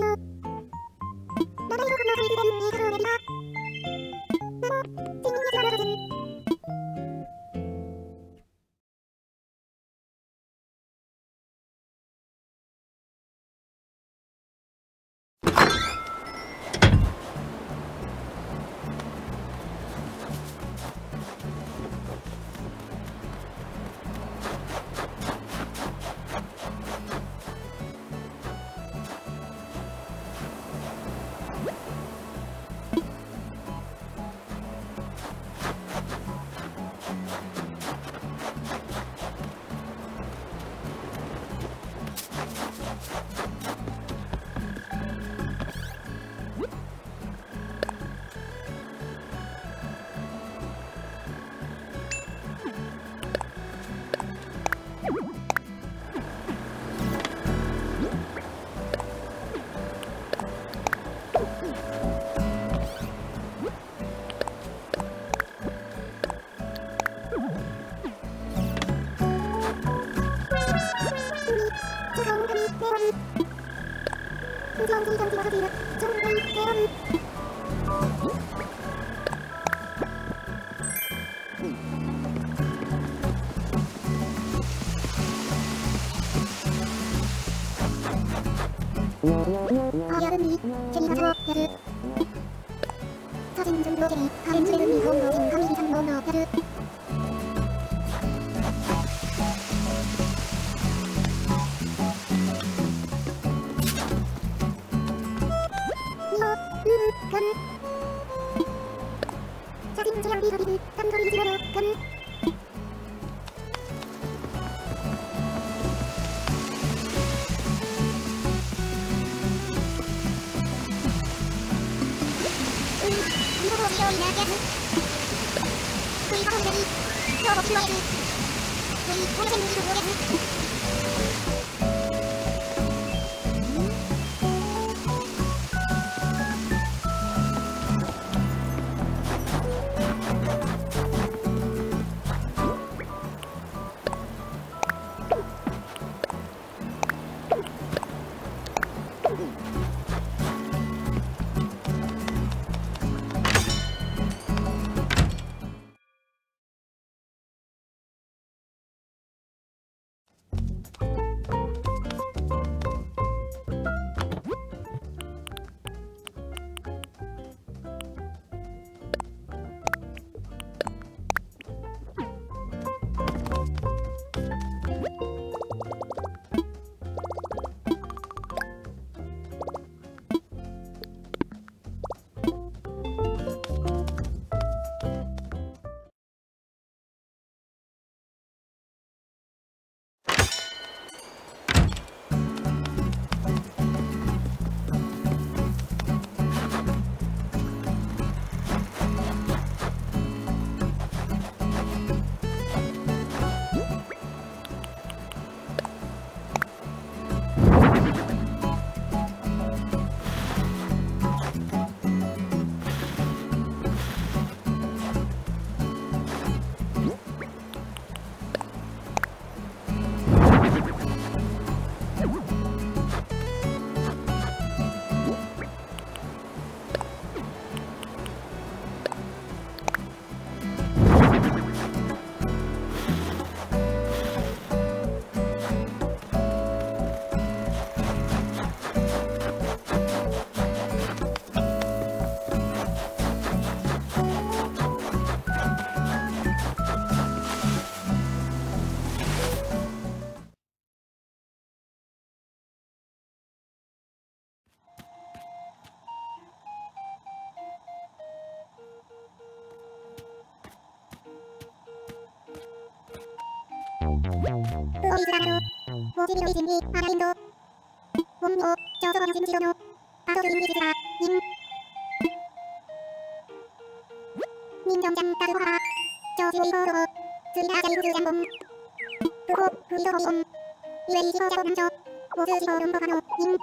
あ 스라로 모티비노 이진니 아라인도 몸미오 저소범 진지로노 아도그 인비지라 임 민정장 따르호하라. 저지위 호로호 스리나자이 후주장봄 부호 부이도호미옴 이웨이지호자봄 남조 오즈지호 룸보하노 임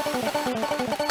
スルスルスルスル。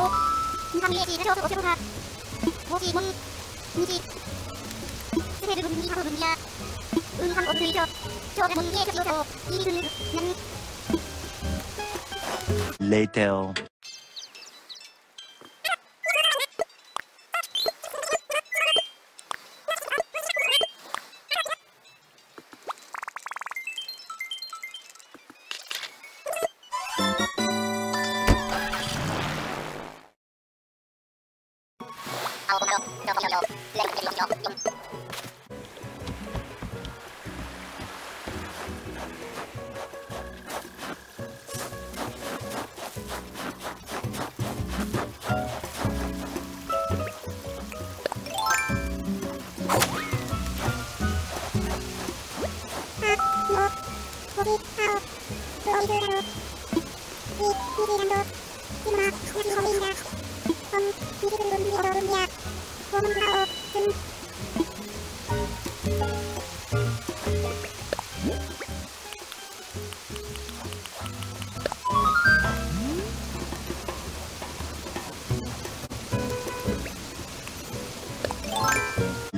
ボカノニンラジオとおしろがもしもんにじスレル分にハロ分やうんはんおついちょちょうがもんげくよさをいりくぬなん Later.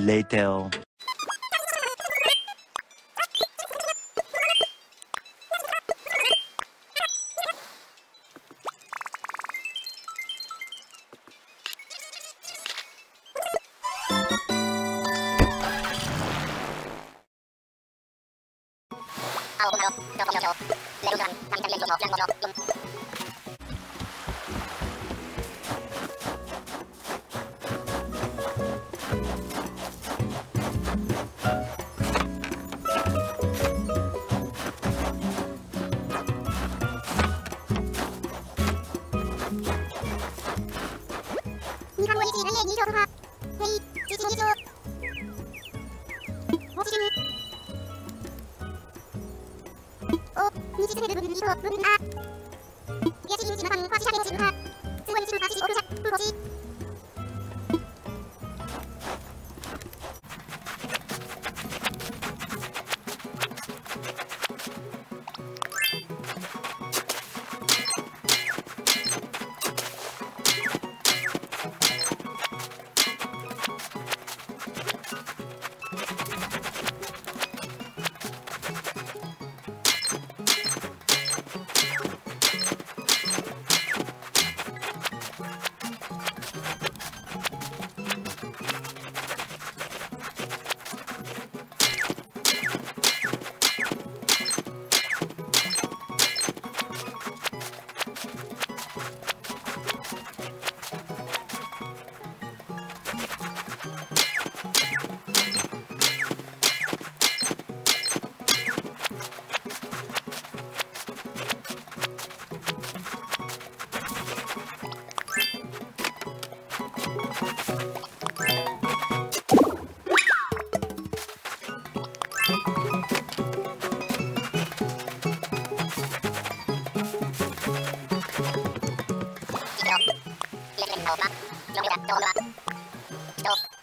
Later.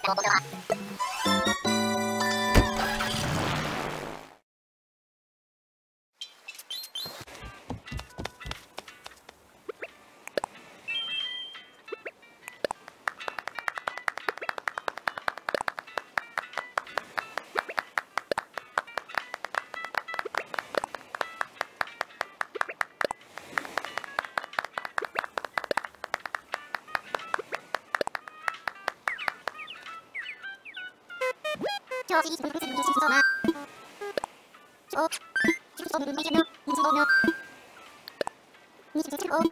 のことは。に、じつを、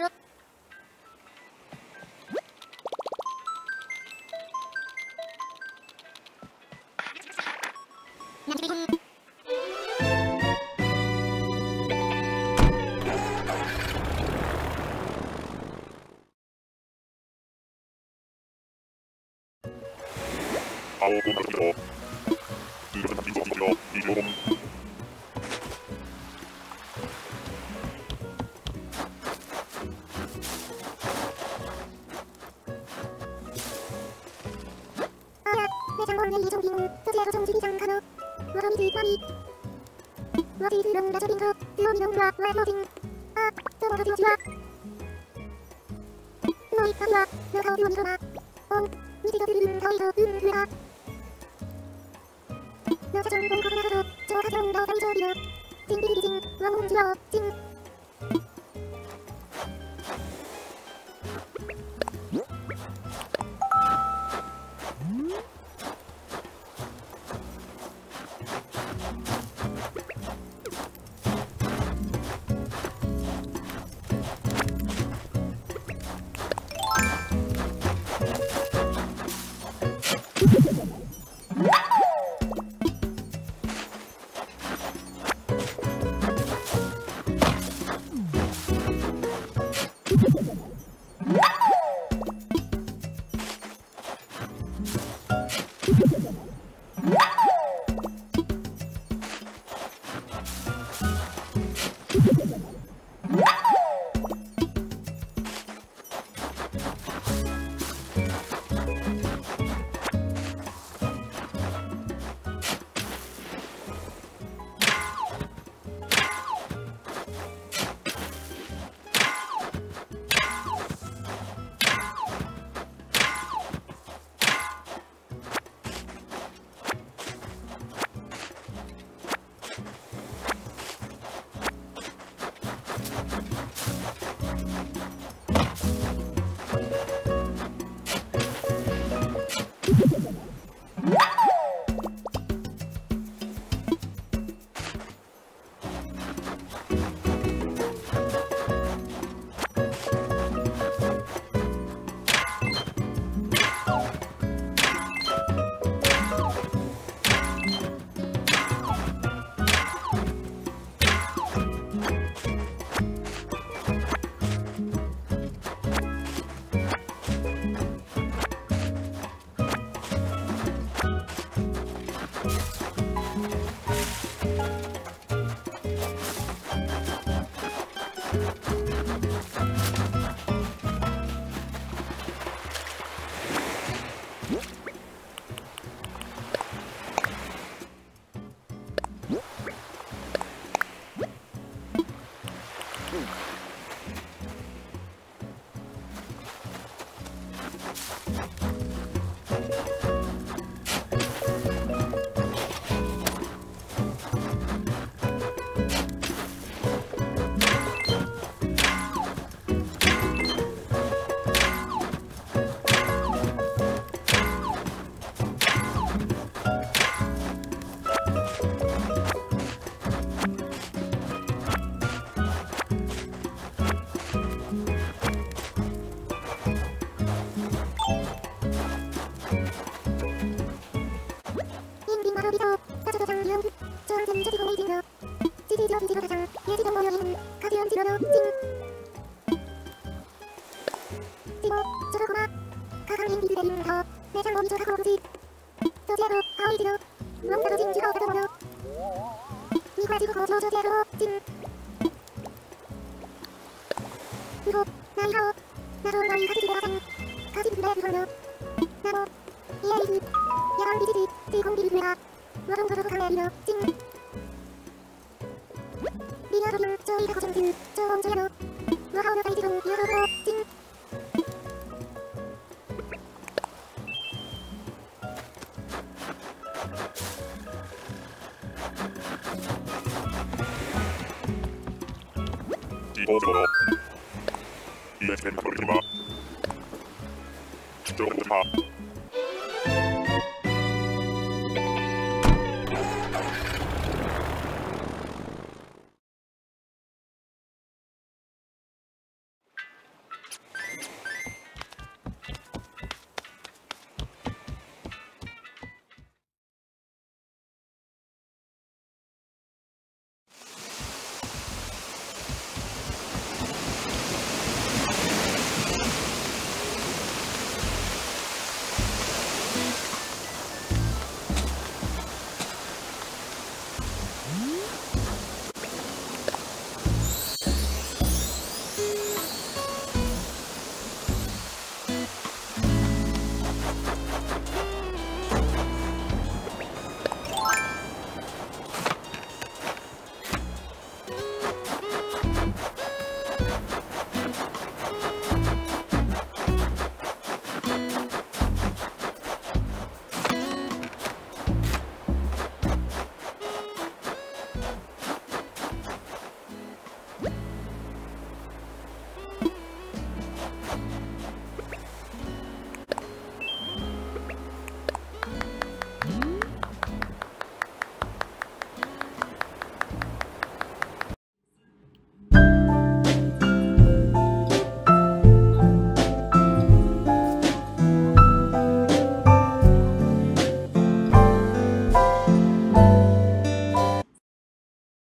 も、とちょんじりちんかの。わらみつまみ。わちつろんだちょびんご。つよみのんは、わえのびん。あ、どうもたんにちは。のいさんは、なかおよみごま。おん、みちとつるんかいと、うんふら。なちゃちょんぼんこかなかと、ちょうかちょんだおたいちょうびの。ちんびりりん、わもんじわお、ちん。Mm-hmm. you 人ビビるで言うと、めちゃもみちょかこぶち。とちやの、青いちの、もんたのじんちゅたと。こらじごこうちょうちょろう、じん。うご、ないはお、などんのいいかであさん。かじんだやの。なぼ、いやいじ、やばんびじじ、ていこんびびふえが。もどんごとこかんやの、じん。ビナドリン、ちょういかこちょんじゅう、ちょうおんちょの。もはおのかいじごん、よろう。5秒のイエスペントルには貴重な